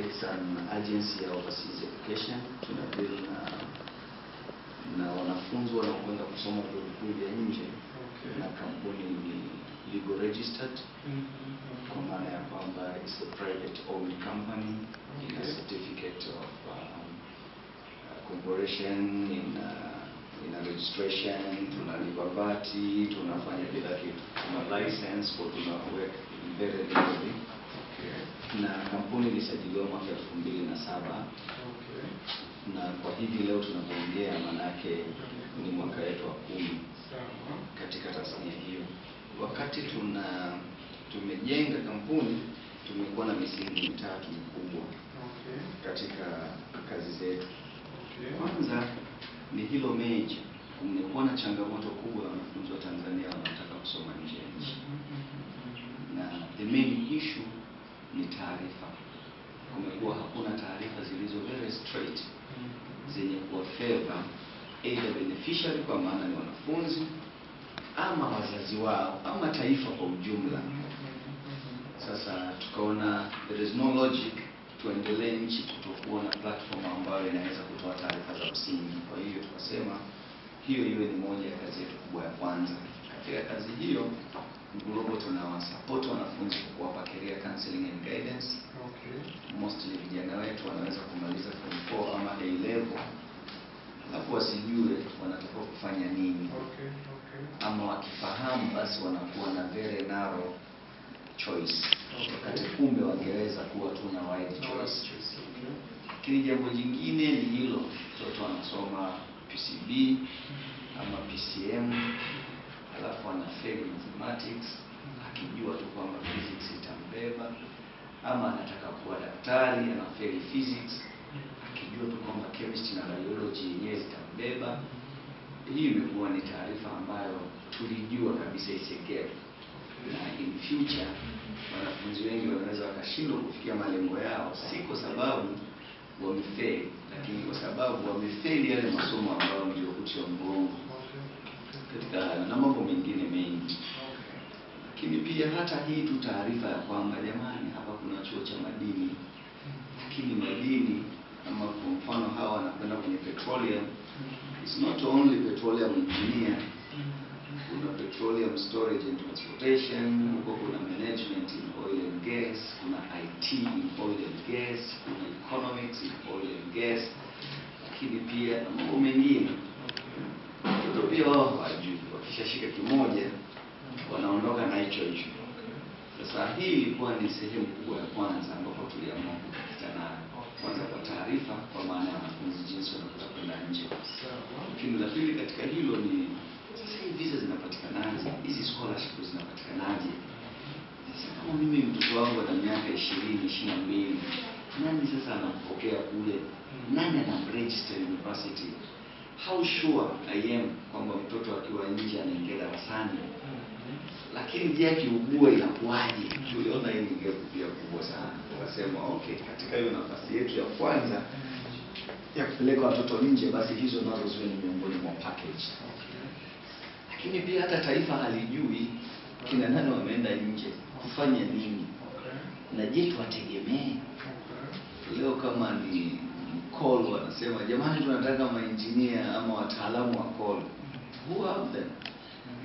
it's an agency ya overseas education. Tuna deal na na wanafunzi wanaokwenda kusoma vyuo vikuu vya nje Okay. na kampuni ni legal registered kwa maana ya kwamba it's a private owned company ina Okay. certificate of um, uh, corporation ina ina registration tunalipa vati tunafanya kila kitu tuna license kwa tunaweka very legally Okay. Na kampuni ilisajiliwa mwaka elfu mbili na saba Okay. na kwa hivi leo tunavyoongea manake ni mwaka wetu wa kumi katika tasnia hiyo. Wakati tuna tumejenga kampuni, tumekuwa na misingi mitatu mikubwa Okay. katika kazi zetu. Okay. Kwanza ni hilo meja, kumekuwa na changamoto kubwa ya wanafunzi wa Tanzania wanaotaka kusoma nje ya nchi, na the main issue. Kumekuwa hakuna taarifa zilizo very straight zenye kuwa favor either beneficiary kwa maana ni wanafunzi ama wazazi wao ama taifa kwa ujumla. Sasa tukaona there is no logic tuendelee nchi kutokuwa na platform ambayo inaweza kutoa taarifa za msingi. Kwa hiyo tukasema hiyo iwe ni moja ya kazi yetu kubwa ya kwanza. Katika kazi hiyo Global tunawasupport wanafunzi kwa kuwapa career counseling and guidance Okay. mostly vijana wetu wanaweza kumaliza form 4 ama A level alafu wasijue wanatakiwa kufanya nini, Okay. Okay. ama wakifahamu basi wanakuwa na very narrow choice, wakati kumbe wangeweza kuwa tu na wide choice. Okay. Lakini jambo jingine ni hilo, mtoto anasoma PCB ama PCM alafu anafeli mathematics akijua tu kwamba physics itambeba, ama anataka kuwa daktari anafeli physics akijua tu kwamba chemistry na biology yenyewe zitambeba. Hii imekuwa ni taarifa ambayo tulijua kabisa isegep, na in future wanafunzi wengi wanaweza wakashindwa kufikia malengo yao, si kwa sababu wamefeli, lakini kwa sababu wamefeli yale masomo ambayo ndio uti wa mgongo katika hayo na mambo mengine mengi. Lakini pia hata hii tu taarifa ya kwamba jamani, hapa kuna chuo cha madini, lakini madini ama kwa mfano hawa wanakwenda kwenye petroleum, it's not only petroleum engineer, kuna petroleum storage and transportation, huko kuna management in oil and gas, kuna IT in oil and gas, kuna economics in oil and gas, lakini pia na mambo mengine. Watoto pia wao hawajui, wakishashika kimoja wanaondoka na hicho hicho. Sasa hii ilikuwa ni sehemu kubwa ya kwanza ambapo tuliamua kukutana kwanza kwa taarifa, kwa maana ya wanafunzi jinsi wanaweza kwenda nje, lakini la pili katika hilo ni sasa hivi visa zinapatikanaje, hizi scholarship zinapatikanaje? Sasa kama mimi mtoto wangu ana miaka ishirini ishirini na mbili nani sasa anampokea kule, nani anamregister university? How sure I am kwamba mtoto akiwa nje anaingia darasani lakini je, akiugua inakuwaje? Tuliona hii ni gap pia kubwa sana, tukasema okay, katika hiyo nafasi yetu ya kwanza ya kupeleka watoto nje, basi hizo nazo ziwe ni miongoni mwa package. Lakini pia hata taifa halijui kina nani wameenda nje kufanya nini, na je, tuwategemee? Leo kama ni call wanasema jamani, tunataka mainjinia ama wataalamu wa call, who have them?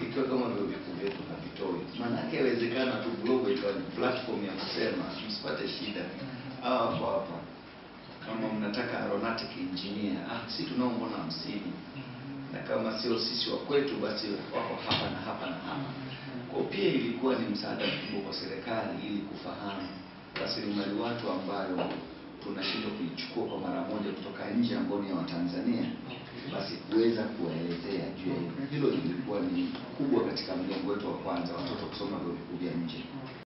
ikiwa kama ndio vikuu vyetu havitoi, maanake yawezekana tu Global ikawa ni platform ya kusema msipate shida, hawa wako hapa, kama mnataka aeronautic engineer, ah, si tunao mbona hamsini, na kama sio sisi wa kwetu, basi wako hapa na hapa na hapa. Kwa pia ilikuwa ni msaada mkubwa kwa serikali ili kufahamu rasilimali watu ambayo tunashindwa kuichukua kwa mara moja kutoka nje ambao ni ya Watanzania basi kuweza kuwaelezea juu ya hilo. Hilo lilikuwa ni kubwa katika mlengo wetu wa kwanza, watoto kusoma vyuo vikuu vya nje.